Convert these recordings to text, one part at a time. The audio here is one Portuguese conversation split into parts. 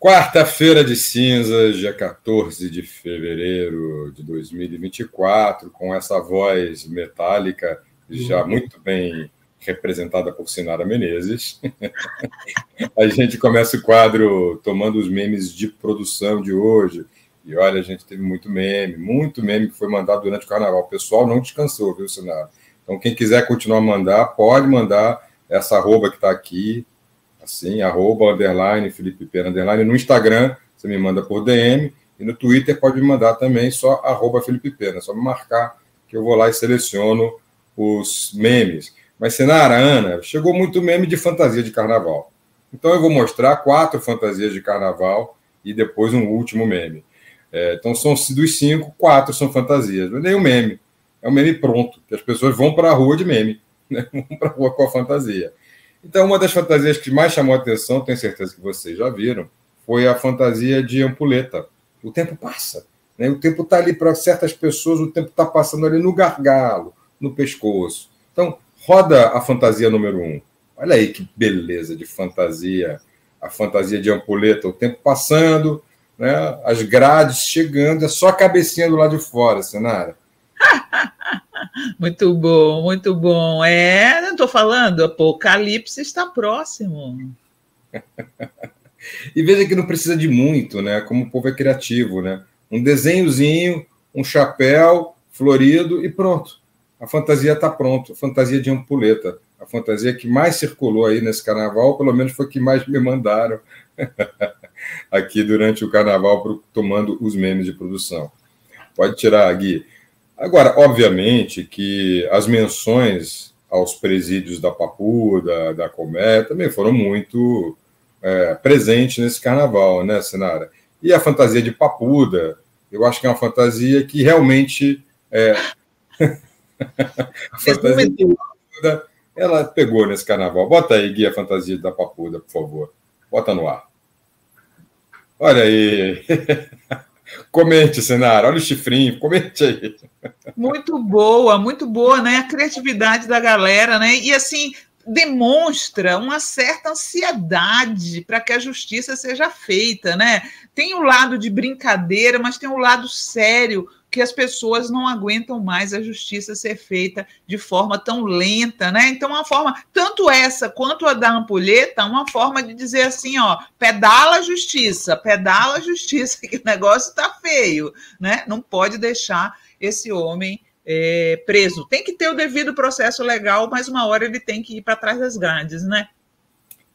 Quarta-feira de cinzas, dia 14 de fevereiro de 2024, com essa voz metálica já muito bem representada por Sinara Menezes. a gente começa o quadro tomando os memes de produção de hoje. E olha, a gente teve muito meme, muito meme que foi mandado durante o carnaval. O pessoal não descansou, viu, Sinara? Então, quem quiser continuar a mandar, pode mandar essa arroba que está aqui, assim, arroba, underline, Felipe Pena, underline. No Instagram, você me manda por DM. E no Twitter pode me mandar também, só arroba Felipe Pena. Só me marcar que eu vou lá e seleciono os memes. Mas, Senara, Ana, chegou muito meme de fantasia de carnaval. Então eu vou mostrar quatro fantasias de carnaval e depois um último meme. É, então são dos cinco, quatro são fantasias. Nem o meme. É um meme pronto, que as pessoas vão para a rua de meme, né? vão para a rua com a fantasia. Então, uma das fantasias que mais chamou a atenção, tenho certeza que vocês já viram, foi a fantasia de ampuleta. O tempo passa. Né? O tempo está ali para certas pessoas, o tempo está passando ali no gargalo, no pescoço. Então, roda a fantasia número um. Olha aí que beleza de fantasia. A fantasia de ampuleta, o tempo passando, né? as grades chegando, é só a cabecinha do lado de fora, Senara. Muito bom, muito bom. É, não estou falando, Apocalipse está próximo. e veja que não precisa de muito, né? Como o povo é criativo, né? Um desenhozinho, um chapéu florido e pronto. A fantasia está pronta, fantasia de ampuleta. A fantasia que mais circulou aí nesse carnaval, pelo menos foi que mais me mandaram aqui durante o carnaval, tomando os memes de produção. Pode tirar, Gui. Agora, obviamente que as menções aos presídios da Papuda, da Comé, também foram muito é, presentes nesse carnaval, né, Senara? E a fantasia de Papuda, eu acho que é uma fantasia que realmente. É... a fantasia de Papuda, ela pegou nesse carnaval. Bota aí, Gui, a fantasia da Papuda, por favor. Bota no ar. Olha aí. Comente, Senara, olha o chifrinho, comente aí. Muito boa, muito boa, né? A criatividade da galera, né? E assim, demonstra uma certa ansiedade para que a justiça seja feita, né? Tem o lado de brincadeira, mas tem o lado sério que as pessoas não aguentam mais a justiça ser feita de forma tão lenta, né? Então, uma forma, tanto essa quanto a da ampulheta, uma forma de dizer assim, ó, pedala a justiça, pedala a justiça, que o negócio está feio, né? Não pode deixar esse homem é, preso. Tem que ter o devido processo legal, mas uma hora ele tem que ir para trás das grandes, né?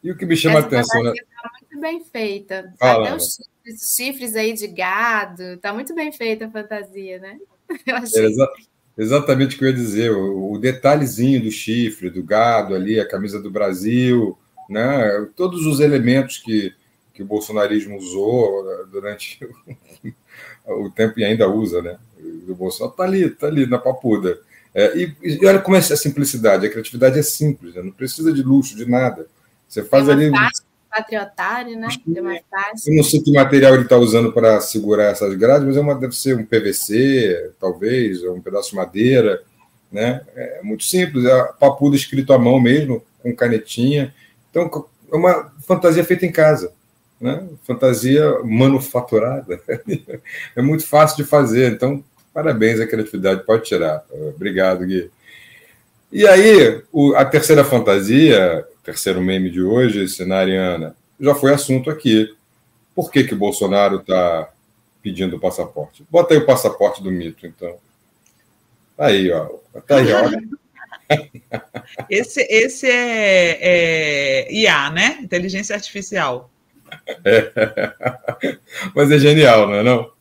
E o que me chama a atenção, né? Tá muito bem feita. Fala, Até os chifres, chifres, aí de gado, tá muito bem feita a fantasia, né? Eu achei. É exa exatamente o que eu ia dizer, o, o, detalhezinho do chifre, do gado ali, a camisa do Brasil, né? Todos os elementos que, que o bolsonarismo usou né, durante o tempo e ainda usa, né? Do Bolsonaro tá ali, tá ali na papuda. É, e, e, olha como é a simplicidade, a criatividade é simples, né? não precisa de luxo, de nada. Você faz ali. Patriotário, né? Tem uma Eu não sei que material ele está usando para segurar essas grades, mas é uma, deve ser um PVC, talvez, ou um pedaço de madeira. Né? É muito simples, é papuda escrito à mão mesmo, com canetinha. Então, é uma fantasia feita em casa. Né? Fantasia manufaturada. é muito fácil de fazer. Então, parabéns à criatividade, pode tirar. Obrigado, Gui. E aí, o, a terceira fantasia terceiro meme de hoje, Senariana, já foi assunto aqui. Por que, que o Bolsonaro está pedindo o passaporte? Bota aí o passaporte do mito, então. Aí, ó. Tá aí, ó. Esse, esse é, é IA, né? Inteligência Artificial. É. Mas é genial, não é não?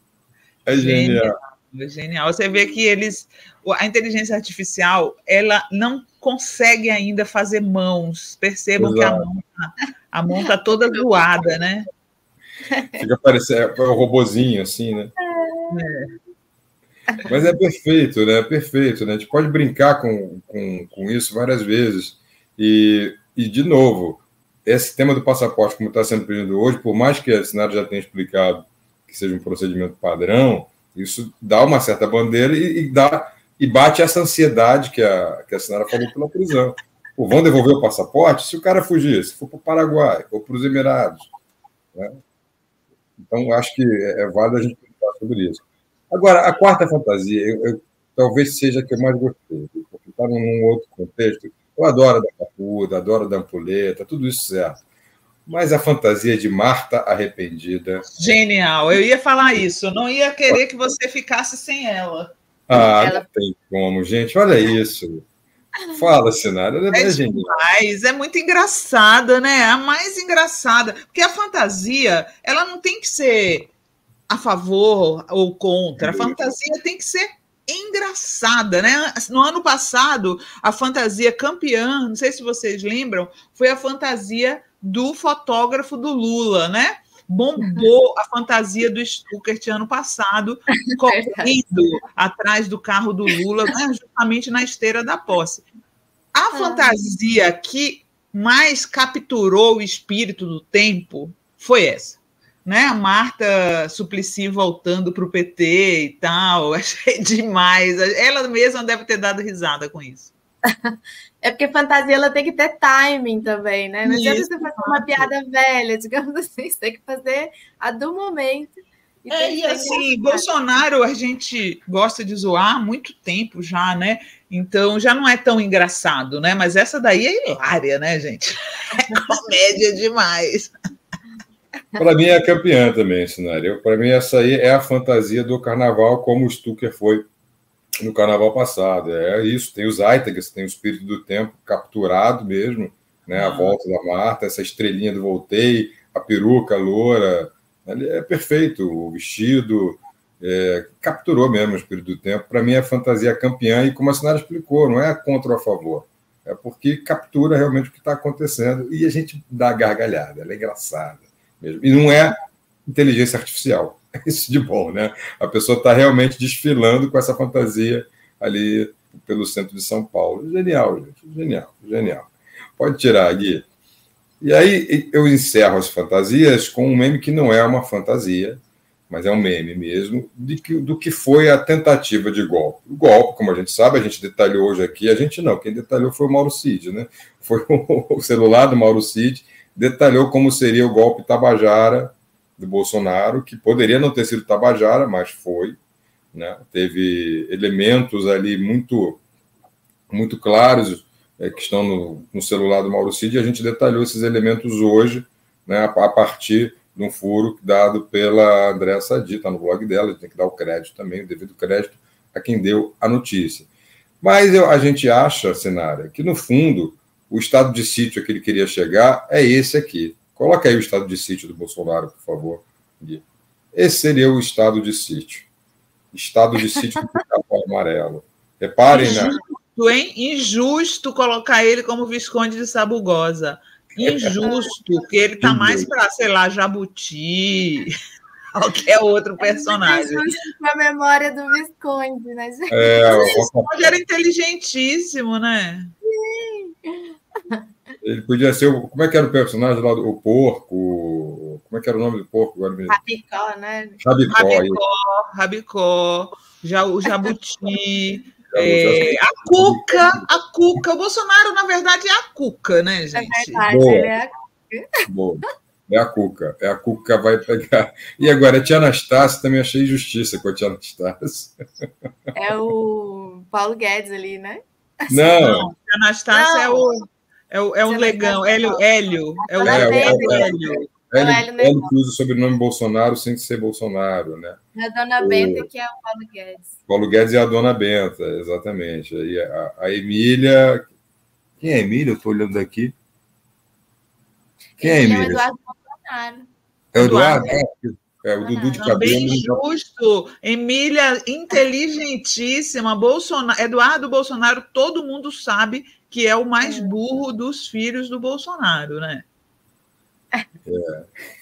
É genial. genial. É genial. Você vê que eles, a inteligência artificial, ela não consegue ainda fazer mãos. Percebam Exato. que a mão, tá, a mão tá toda zoada, né? Fica parecendo é um robozinho assim, né? É. Mas é perfeito, né? Perfeito, né? A gente pode brincar com, com, com isso várias vezes. E, e, de novo, esse tema do passaporte, como está sendo pedido hoje, por mais que a Senado já tenha explicado que seja um procedimento padrão, isso dá uma certa bandeira e, e dá e bate essa ansiedade que a, que a senhora falou pela prisão. Pô, vão devolver o passaporte se o cara fugir, se for para o Paraguai ou para os Emirados. Né? Então, acho que é, é válido a gente pensar sobre isso. Agora, a quarta fantasia, eu, eu, talvez seja a que eu mais gostei, porque está num outro contexto. Eu adoro a da Capuda, adoro a da Ampuleta, tudo isso certo. Mas a fantasia de Marta arrependida. Genial, eu ia falar isso, eu não ia querer que você ficasse sem ela. Ah, ela... não tem como, gente, olha isso. Fala, Sinara, ela é, é genial. Demais, é muito engraçada, né? A mais engraçada. Porque a fantasia, ela não tem que ser a favor ou contra. A fantasia tem que ser engraçada, né? No ano passado, a fantasia campeã, não sei se vocês lembram, foi a fantasia do fotógrafo do Lula, né? Bombou a fantasia do Stuckert ano passado, correndo atrás do carro do Lula, né? justamente na esteira da posse. A ah. fantasia que mais capturou o espírito do tempo foi essa né? A Marta Suplicy voltando para o PT e tal, achei demais. Ela mesma deve ter dado risada com isso. É porque fantasia ela tem que ter timing também, né? Não adianta você fazer uma piada velha, digamos assim, você tem que fazer a do momento. E, é, e assim, Bolsonaro a gente gosta de zoar há muito tempo já, né? Então já não é tão engraçado, né? Mas essa daí é hilária, né, gente? É comédia demais. Para mim é campeã também, cenário. Para mim, essa aí é a fantasia do carnaval, como o Stucker foi no carnaval passado. É isso, tem os Aitagas, tem o espírito do tempo capturado mesmo, né? A ah. volta da Marta, essa estrelinha do voltei, a peruca a loura. É perfeito, o vestido. É, capturou mesmo o espírito do tempo. Para mim, é fantasia campeã, e como a Sinara explicou, não é contra ou a favor. É porque captura realmente o que está acontecendo e a gente dá gargalhada, ela é engraçada mesmo. E não é inteligência artificial. Isso de bom, né? A pessoa está realmente desfilando com essa fantasia ali pelo centro de São Paulo. Genial, gente. Genial, genial. Pode tirar, Gui. E aí eu encerro as fantasias com um meme que não é uma fantasia, mas é um meme mesmo, de que, do que foi a tentativa de golpe. O golpe, como a gente sabe, a gente detalhou hoje aqui, a gente não, quem detalhou foi o Mauro Cid, né? Foi o celular do Mauro Cid, detalhou como seria o golpe Tabajara do Bolsonaro, que poderia não ter sido Tabajara, mas foi. Né? Teve elementos ali muito, muito claros é, que estão no, no, celular do Mauro Cid, e a gente detalhou esses elementos hoje, né, a, a partir de um furo dado pela Andréa Sadi, está no blog dela, tem que dar o crédito também, o devido crédito a quem deu a notícia. Mas eu, a gente acha, Senara, que no fundo o estado de sítio a que ele queria chegar é esse aqui. Coloca aí o estado de sítio do Bolsonaro, por favor. Esse seria o estado de sítio. Estado de sítio do capão amarelo. Reparem, né? Injusto, hein? Injusto colocar ele como Visconde de Sabugosa. Injusto, porque ele está mais para, sei lá, Jabuti, qualquer outro personagem. Com a memória do Visconde, né, gente? É, o Visconde era inteligentíssimo, né? Ele podia ser. O, como é que era o personagem lá? O porco. Como é que era o nome do porco agora mesmo? Rabicó, né? Rabicó. Rabicó, Rabicó já, o Jabuti. É, a Cuca, a Cuca. O Bolsonaro, na verdade, é a Cuca, né, é gente? É verdade, Boa. ele é a Cuca. Boa. É a Cuca, é a Cuca que vai pegar. E agora, a tia Anastácia também achei justiça com a tia Anastácia. É o Paulo Guedes ali, né? Não. Não Anastácia é o, é o, é o legão, Hélio, Hélio. É o é, Hélio. Hélio. Hélio, Hélio que usa o sobrenome Bolsonaro sem ser Bolsonaro, né? A dona o, Benta, que é o Paulo Guedes. Paulo Guedes e a dona Benta, exatamente. Aí a, a Emília. Quem é a Emília? Eu estou olhando aqui. Quem é a Emília? É o Eduardo Bolsonaro. É o Eduardo? Eduardo. É, o Dudu de cabelo. Bem justo. Emília, inteligentíssima. Bolsonaro, Eduardo Bolsonaro, todo mundo sabe que é o mais é. burro dos filhos do Bolsonaro, né? É.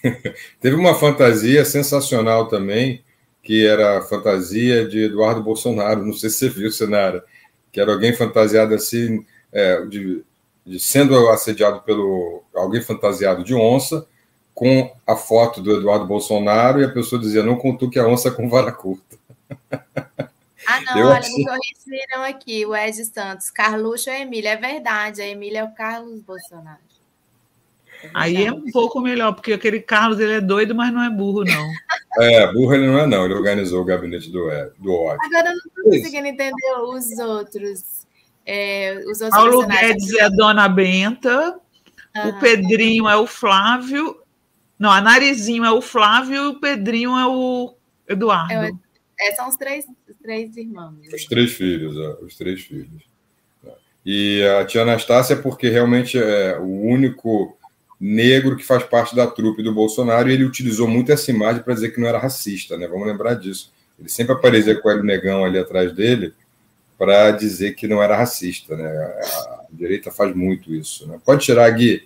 Teve uma fantasia sensacional também, que era a fantasia de Eduardo Bolsonaro. Não sei se você viu, Senara, que era alguém fantasiado assim, é, de, de sendo assediado pelo alguém fantasiado de onça com a foto do Eduardo Bolsonaro e a pessoa dizia: não contou que a onça com vara curta. Ah, não, eu olha, me corrigiram aqui, o Ed Santos. Carluxo é Emília. É verdade, a Emília é o Carlos Bolsonaro. Aí é um pouco melhor, porque aquele Carlos ele é doido, mas não é burro, não. É, burro ele não é, não. Ele organizou o gabinete do, do ódio. Agora eu não estou conseguindo entender os outros. É, os outros Paulo Guedes é a Dona Benta, uhum. o Pedrinho é o Flávio. Não, a Narizinho é o Flávio e o Pedrinho é o Eduardo. É, é, são os três, três irmãos. Os três filhos, é, os três filhos. E a tia Anastácia, porque realmente é o único negro que faz parte da trupe do Bolsonaro, e ele utilizou muito essa imagem para dizer que não era racista, né? Vamos lembrar disso. Ele sempre aparecia com o Negão ali atrás dele para dizer que não era racista, né? A direita faz muito isso. Né? Pode tirar, Gui.